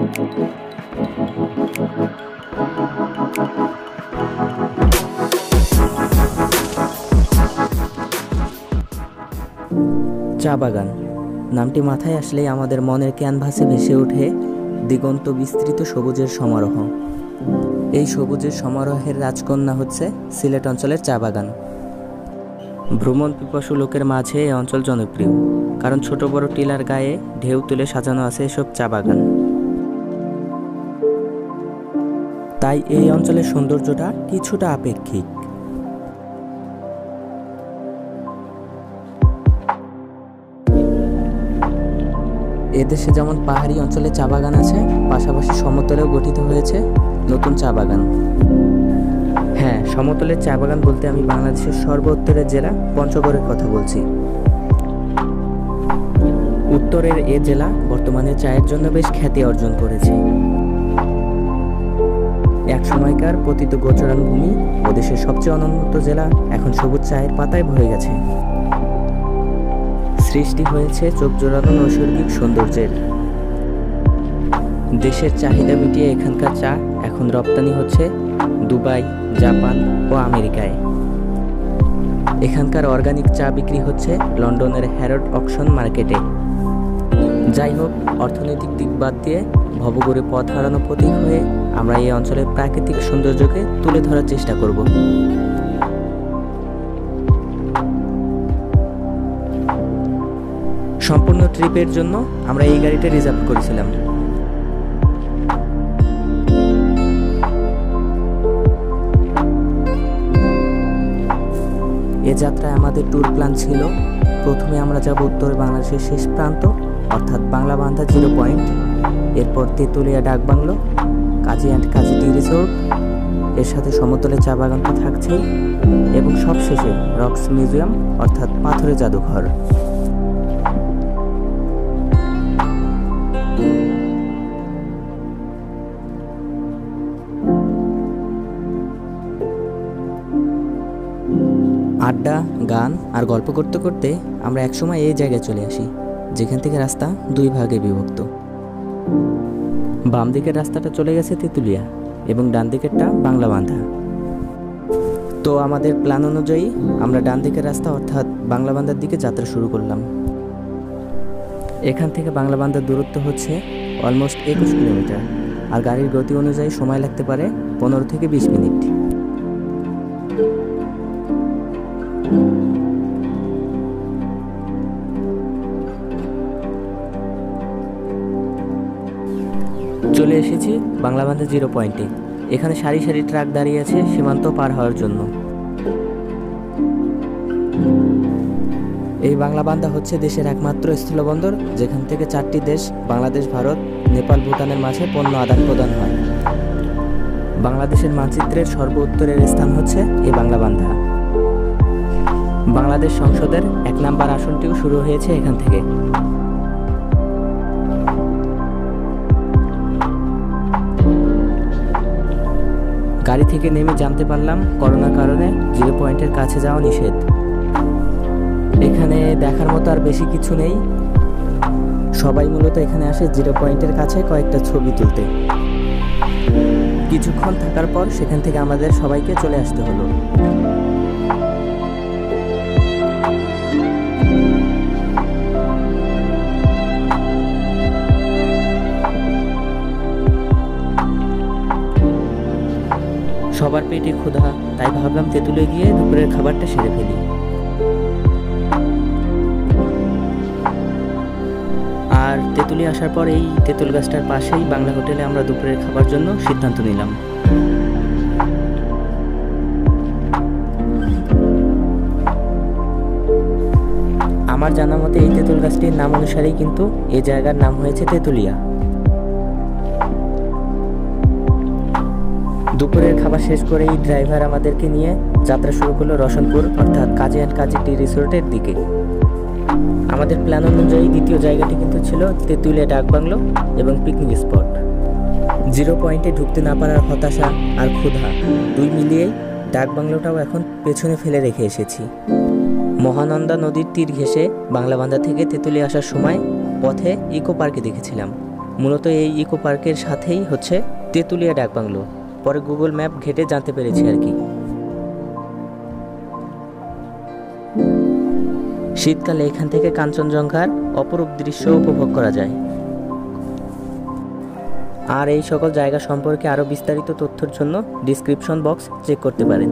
চা বাগান। নামটি মাথায় আসলেই আমাদের মনের ক্যানভাসে ভেসে ওঠে দিগন্ত বিস্তৃত সবুজের সমারোহ। এই সবুজের সমারোহের রাজকন্যা হচ্ছে সিলেট অঞ্চলের চা বাগান। ভ্রমণ পিপাসু লোকের মাঝে এই অঞ্চল জনপ্রিয়, কারণ ছোট বড় টিলার গায়ে ঢেউ তুলে সাজানো আছে এসব চা বাগান। তাই এই অঞ্চলের সৌন্দর্যটা কিছুটা আপেক্ষিক। এদেশে যেমন পাহাড়ি অঞ্চলে চা বাগান আছে, পাশাপাশি সমতলেও গঠিত হয়েছে নতুন চা বাগান। হ্যাঁ সমতলের চা বাগান বলতে আমি বাংলাদেশের সর্ব উত্তরের জেলা পঞ্চগড়ের কথা বলছি। উত্তরের এ জেলা বর্তমানে চায়ের জন্য বেশ খ্যাতি অর্জন করেছে। এক সময়কার পতিত গোচরান ভূমি ও দেশের সবচেয়ে অনুন্নত জেলা এখন সবুজ চায়ের পাতায় ভরে গেছে। সৃষ্টি হয়েছে চোখ জোড়ানো নৈসর্গিক সৌন্দর্যের। দেশের চাহিদা মিটিয়ে এখানকার চা এখন রপ্তানি হচ্ছে দুবাই, জাপান ও আমেরিকায়। এখানকার অর্গানিক চা বিক্রি হচ্ছে লন্ডনের হ্যারড অকশন মার্কেটে। যাই হোক, অর্থনৈতিক দিক বাদ দিয়ে ভবগড়ে পথ হারানো প্রতীক হয়ে আমরা এই অঞ্চলের প্রাকৃতিক সৌন্দর্যকে তুলে ধরার চেষ্টা করব। সম্পূর্ণ ট্রিপের জন্য আমরা এই গাড়িটা রিজার্ভ করেছিলাম। এ যাত্রায় আমাদের ট্যুর প্ল্যান ছিল, প্রথমে আমরা যাব উত্তর বাংলাদেশের শেষ প্রান্ত, অর্থাৎ বাংলা বান্ধা জিরো পয়েন্ট এরপর তেঁতুলিয়া ডাকবাংলো Kazi and Kazi tea resort এর সাথে সমতলে চা বাগান তো থাকছেই এবং সবশেষে রক্স মিউজিয়াম, অর্থাৎ পাথরের জাদুঘর। আড্ডা, গান আর গল্প করতে করতে আমরা একসময় এই জায়গায় চলে আসি, যেখান থেকে রাস্তা দুই ভাগে বিভক্ত। বাম দিকের রাস্তাটা চলে গেছে তেঁতুলিয়া এবং ডান দিকেরটা বাংলা বাঁধা তো আমাদের প্ল্যান অনুযায়ী আমরা ডান দিকের রাস্তা অর্থাৎ বাংলা বান্ধার দিকে যাত্রা শুরু করলাম। এখান থেকে বাংলা বান্ধার দূরত্ব হচ্ছে অলমোস্ট একুশ কিলোমিটার। আর গাড়ির গতি অনুযায়ী সময় লাগতে পারে পনেরো থেকে বিশ মিনিট। বাংলাবান্ধা জিরো পয়েন্টে। এখানে সারি সারি ট্রাক দাঁড়িয়ে আছে, সীমান্ত পার হওয়ার জন্য। এই বাংলাবান্ধা হচ্ছে দেশের একমাত্র স্থলবন্দর, যেখান থেকে চারটি দেশ, বাংলাদেশ, ভারত, নেপাল, ভুটানের মাঝে পণ্য আদান প্রদান হয়। বাংলাদেশের মানচিত্রের সর্ব উত্তরের স্থান হচ্ছে এই বাংলাবান্ধা বাংলাদেশ সংসদের এক নাম্বার আসনটিও শুরু হয়েছে এখান থেকে। গাড়ি থেকে নেমে জানতে পারলাম করোনার কারণে জিরো পয়েন্টের কাছে যাওয়া নিষেধ। এখানে দেখার মতো আর বেশি কিছু নেই। সবাই মূলত এখানে আসে জিরো পয়েন্টের কাছে কয়েকটা ছবি তুলতে। কিছুক্ষণ থাকার পর সেখান থেকে আমাদের সবাইকে চলে আসতে হলো। সবার পেটে ক্ষুধা, তাই ভাবলাম তেঁতুলে গিয়ে দুপুরের খাবারটা সেরে ফেলি। আর তেঁতুলি আসার পর এই তেঁতুল গাছটার পাশেই বাংলা হোটেলে আমরা দুপুরের খাবার জন্য সিদ্ধান্ত নিলাম। আমার জানা মতে এই তেঁতুল গাছটির নাম অনুসারেই কিন্তু এই জায়গার নাম হয়েছে তেঁতুলিয়া। দুপুরের খাবার শেষ করেই ড্রাইভার আমাদেরকে নিয়ে যাত্রা শুরু করল রসনপুর, অর্থাৎ কাজী অ্যান্ড কাজী টি রিসোর্টের দিকে। আমাদের প্ল্যান অনুযায়ী দ্বিতীয় জায়গাটি কিন্তু ছিল তেঁতুলিয়া ডাকবাংলো এবং পিকনিক স্পট। জিরো পয়েন্টে ঢুকতে না পারার হতাশা আর ক্ষুধা, দুই মিলিয়েই ডাকবাংলোটাও এখন পেছনে ফেলে রেখে এসেছি। মহানন্দা নদীর তীর ঘেঁষে বাংলাবান্ধা থেকে তেঁতুলিয়া আসার সময় পথে ইকো পার্কে দেখেছিলাম। মূলত এই ইকো পার্কের সাথেই হচ্ছে তেঁতুলিয়া ডাকবাংলো পরে গুগল ম্যাপ ঘেটে জানতে পেরেছি আর কি। শীতকালে এখান থেকে কাঞ্চনজঙ্ঘার অপরূপ দৃশ্য উপভোগ করা যায়। আর এই সকল জায়গা সম্পর্কে আরও বিস্তারিত তথ্যের জন্য ডিসক্রিপশন বক্স চেক করতে পারেন।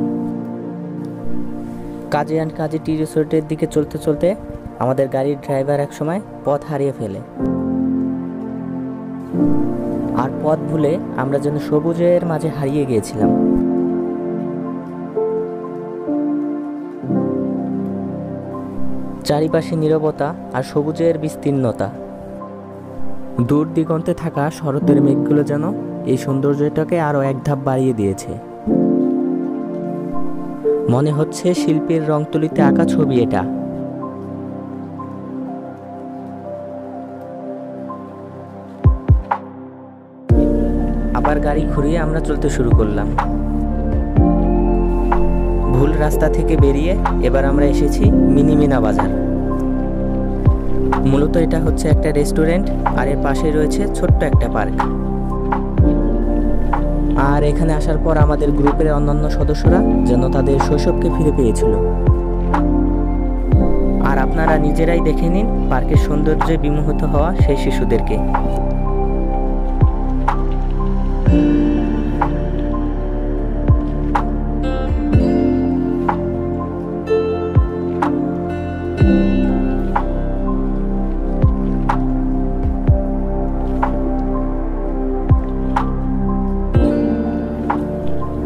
কাজে অ্যান্ড কাজে টি রিসোর্টের দিকে চলতে চলতে আমাদের গাড়ির ড্রাইভার এক সময় পথ হারিয়ে ফেলে। আর পথ ভুলে আমরা যেন সবুজের মাঝে হারিয়ে গিয়েছিলাম। চারিপাশে নীরবতা আর সবুজের বিস্তীর্ণতা। দূর দিগন্তে থাকা শরতের মেঘগুলো যেন এই সৌন্দর্যটাকে আরও এক ধাপ বাড়িয়ে দিয়েছে। মনে হচ্ছে শিল্পীর রং তুলিতে আঁকা ছবি এটা। গাড়ি ঘুরিয়ে আমরা চলতে শুরু করলাম। ভুল রাস্তা থেকে বেরিয়ে এবার আমরা এসেছি মিনিমিনা বাজার। মূলত এটা হচ্ছে একটা রেস্টুরেন্ট, আর এর পাশে রয়েছে ছোট্ট একটা পার্ক। আর এখানে আসার পর আমাদের গ্রুপের অন্যান্য সদস্যরা যেন তাদের শৈশবকে ফিরে পেয়েছিল। আর আপনারা নিজেরাই দেখে নিন পার্কের সৌন্দর্যে বিমোহিত হওয়া সেই শিশুদেরকে।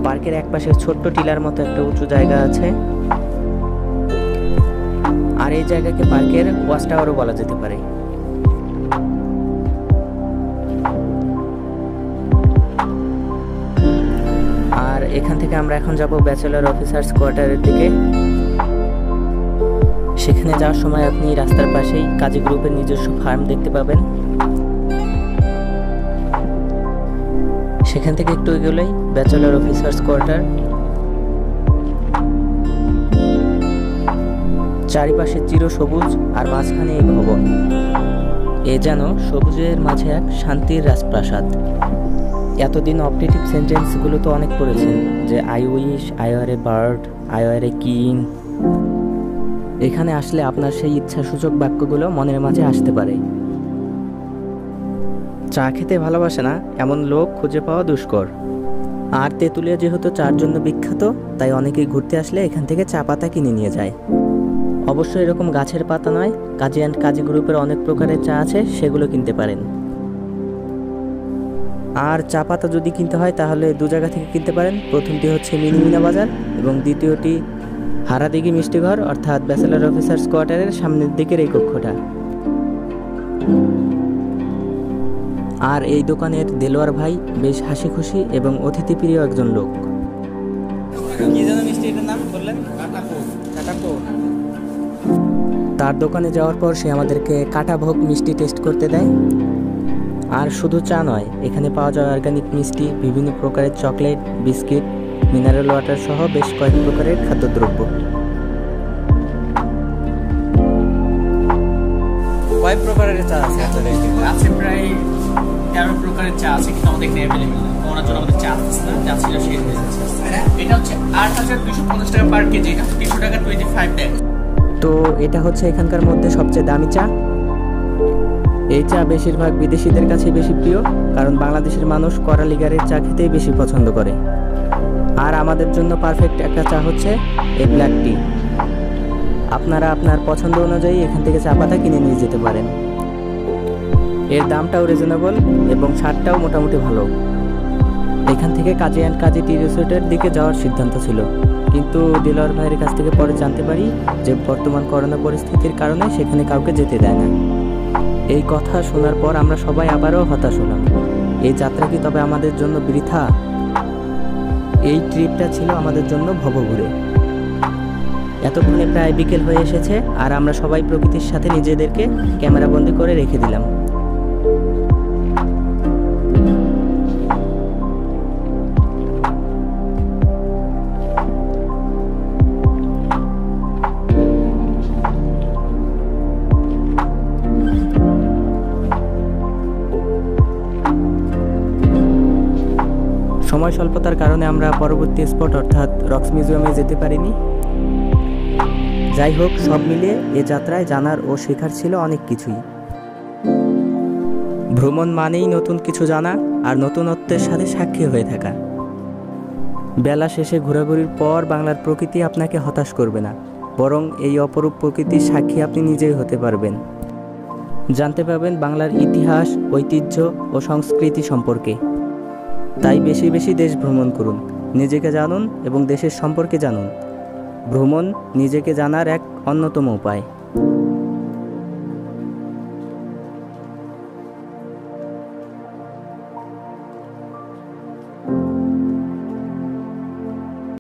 পার্কের একপাশে ছোট্ট টিলার মতো একটা উঁচু জায়গা আছে। আর এই জায়গাকে পার্কের ওয়াচ টাওয়ারও বলা যেতে পারে। এখান থেকে আমরা এখন যাব ব্যাচেলর অফিসার্স কোয়ার্টারের দিকে। সেখানে যাওয়ার সময় আপনি রাস্তার পাশেই কাজী গ্রুপের নিজস্ব ফার্ম দেখতে পাবেন। সেখান থেকে একটু এগোলেই ব্যাচেলর অফিসার্স কোয়ার্টার। চারিপাশে চির সবুজ আর মাঝখানে এই ভবন। এ যেন সবুজের মাঝে এক শান্তির রাজপ্রাসাদ। এতদিন অপটেটিভ সেন্টেন্সগুলো তো অনেক পড়েছেন, যে I wish I are a bird I are a king এখানে আসলে আপনার সেই ইচ্ছাসূচক বাক্যগুলো মনের মাঝে আসতে পারে। চা খেতে ভালোবাসে না, এমন লোক খুঁজে পাওয়া দুষ্কর। আর তেঁতুলিয়া যেহেতু চার জন্য বিখ্যাত, তাই অনেকেই ঘুরতে আসলে এখান থেকে চা পাতা কিনে নিয়ে যায়। অবশ্য এরকম গাছের পাতা নয়, কাজী অ্যান্ড কাজী গ্রুপের অনেক প্রকারের চা আছে, সেগুলো কিনতে পারেন। আর চা পাতা যদি কিনতে হয় তাহলে দু জায়গা থেকে কিনতে পারেন। প্রথমটি হচ্ছে মিনিমিনা বাজার এবং দ্বিতীয়টি হারাদিঘি মিষ্টিঘর অর্থাৎ ব্যাচেলার অফিসার্স কোয়ার্টারের সামনের দিকের এই কক্ষটা। আর এই দোকানের দেলোয়ার ভাই বেশ হাসি খুশি এবং অতিথিপ্রিয় একজন লোক। তার দোকানে যাওয়ার পর সে আমাদেরকে কাটা ভোগ মিষ্টি টেস্ট করতে দেয়। আর শুধু চা নয় এখানে পাওয়া যায় অর্গানিক মিষ্টি বিভিন্ন প্রকারের চকলেট বিস্কিট মিনারেল ওয়াটার সহ বেশ কয়েক প্রকারের খাদ্যদ্রব্য। কয় প্রকারের চা আছে আছে প্রায় তেরো প্রকারের চা আছে কিন্তু আমাদের এখানে অ্যাভেলেবেল না ওনার জন্য আমাদের চা আসছে না চা ছিল শেষ হয়ে যাচ্ছে এটা হচ্ছে আট হাজার দুশো পঞ্চাশ টাকা পার কেজি এটা তিনশো টাকা টোয়েন্টি ফাইভ তো এটা হচ্ছে এখানকার মধ্যে সবচেয়ে দামি চা। এই চা বেশিরভাগ বিদেশিদের কাছে বেশি প্রিয়, কারণ বাংলাদেশের মানুষ করালিগারের চা খেতেই বেশি পছন্দ করে। আর আমাদের জন্য পারফেক্ট একটা চা হচ্ছে এই ব্ল্যাক টি। আপনারা আপনার পছন্দ অনুযায়ী এখান থেকে চা পাতা কিনে নিয়ে যেতে পারেন। এর দামটাও রিজনেবল এবং স্বাদটাও মোটামুটি ভালো। এখান থেকে কাজী অ্যান্ড কাজী টি রিসোর্টের দিকে যাওয়ার সিদ্ধান্ত ছিল। কিন্তু দিলওয়ার ভাইয়ের কাছ থেকে পরে জানতে পারি যে বর্তমান করোনা পরিস্থিতির কারণে সেখানে কাউকে যেতে দেয় না। এই কথা শোনার পর আমরা সবাই আবারও হতাশ হলাম। এই যাত্রা কি তবে আমাদের জন্য বৃথা? এই ট্রিপটা ছিল আমাদের জন্য ভবঘুরে। এতক্ষণে প্রায় বিকেল হয়ে এসেছে আর আমরা সবাই প্রকৃতির সাথে নিজেদেরকে ক্যামেরাবন্দি করে রেখে দিলাম। সময় স্বল্পতার কারণে আমরা পরবর্তী স্পট অর্থাৎ রক্স মিউজিয়ামে যেতে পারিনি। যাই হোক, সব মিলিয়ে এ যাত্রায় জানার ও শেখার ছিল অনেক কিছুই। ভ্রমণ মানেই নতুন কিছু জানা আর নতুনত্বের সাথে সাক্ষী হয়ে থাকা। বেলা শেষে ঘোরাঘুরির পর বাংলার প্রকৃতি আপনাকে হতাশ করবে না, বরং এই অপরূপ প্রকৃতির সাক্ষী আপনি নিজেই হতে পারবেন। জানতে পারবেন বাংলার ইতিহাস, ঐতিহ্য ও সংস্কৃতি সম্পর্কে। তাই বেশি বেশি দেশ ভ্রমণ করুন, নিজেকে জানুন এবং দেশের সম্পর্কে জানুন। ভ্রমণ নিজেকে জানার এক অন্যতম উপায়।